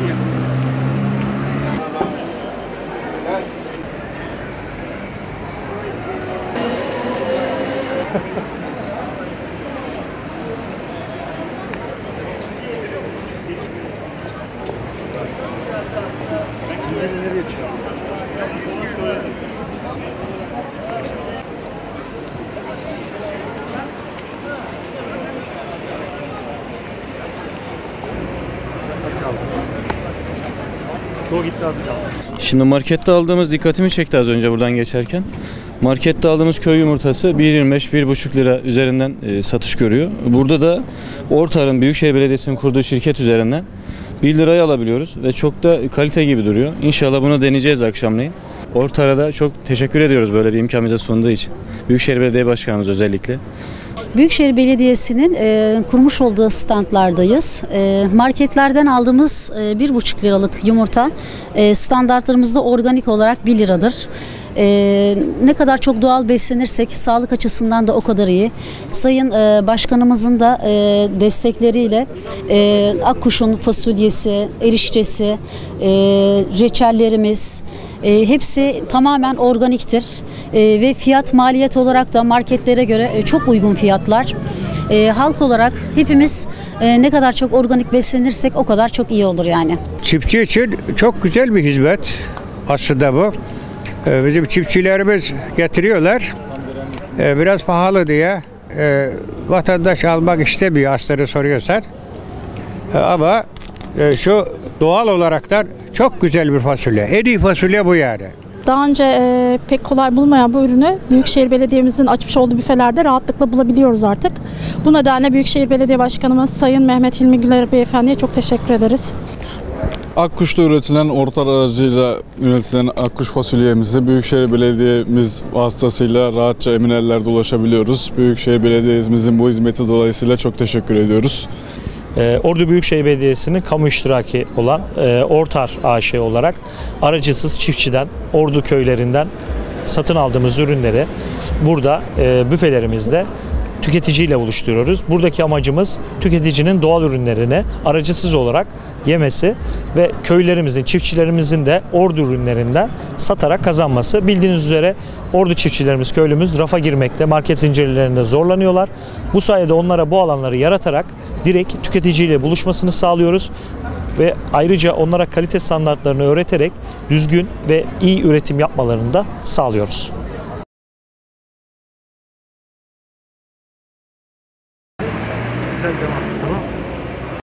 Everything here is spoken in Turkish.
Нет. Thank you. Çoğu gitti az kaldı. Şimdi markette aldığımız dikkatimi çekti az önce buradan geçerken. Markette aldığımız köy yumurtası 1.25-1.5 lira üzerinden e, satış görüyor. Burada da Ortar'ın Büyükşehir Belediyesi'nin kurduğu şirket üzerinden 1 liraya alabiliyoruz ve çok da kalite gibi duruyor. İnşallah bunu deneyeceğiz akşamleyin. Ortar'a da çok teşekkür ediyoruz böyle bir imkan bize sunduğu için. Büyükşehir Belediye Başkanımız özellikle. Büyükşehir Belediyesi'nin e, kurmuş olduğu standlardayız. E, marketlerden aldığımız e, 1,5 liralık yumurta e, standartlarımızda organik olarak 1 liradır. E, ne kadar çok doğal beslenirsek sağlık açısından da o kadar iyi. Sayın e, Başkanımızın da e, destekleriyle e, Akkuş'un fasulyesi, eriştesi, e, reçellerimiz, e, hepsi tamamen organiktir E, ve fiyat maliyet olarak da marketlere göre e, çok uygun fiyatlar. E, halk olarak hepimiz e, ne kadar çok organik beslenirsek o kadar çok iyi olur yani. Çiftçi için çok güzel bir hizmet aslında bu. Ee, Bizim çiftçilerimiz getiriyorlar. Ee, Biraz pahalı diye e, vatandaş almak istemiyor asları soruyorsan. Ee, Ama e, şu doğal olaraktan çok güzel bir fasulye. En iyi fasulye bu yani. Daha önce e, pek kolay bulmayan bu ürünü Büyükşehir Belediye'mizin açmış olduğu büfelerde rahatlıkla bulabiliyoruz artık. Bu nedenle Büyükşehir Belediye Başkanımız Sayın Mehmet Hilmi Güler Beyefendi'ye çok teşekkür ederiz. Akkuş'ta üretilen orta aracıyla üretilen akkuş fasulyemizi Büyükşehir Belediye'miz vasıtasıyla rahatça emin ellerde ulaşabiliyoruz. Büyükşehir Belediye'mizin bu hizmeti dolayısıyla çok teşekkür ediyoruz. Ee, Ordu Büyükşehir Belediyesi'nin kamu iştiraki olan e, Ortar AŞ olarak aracısız çiftçiden, Ordu köylerinden satın aldığımız ürünleri burada e, büfelerimizde tüketiciyle buluşturuyoruz. Buradaki amacımız tüketicinin doğal ürünlerini aracısız olarak yemesi ve köylerimizin, çiftçilerimizin de ordu ürünlerinden satarak kazanması. Bildiğiniz üzere ordu çiftçilerimiz, köylümüz rafa girmekte, market zincirlerinde zorlanıyorlar. Bu sayede onlara bu alanları yaratarak direkt tüketiciyle buluşmasını sağlıyoruz ve ayrıca onlara kalite standartlarını öğreterek düzgün ve iyi üretim yapmalarını da sağlıyoruz. されてます。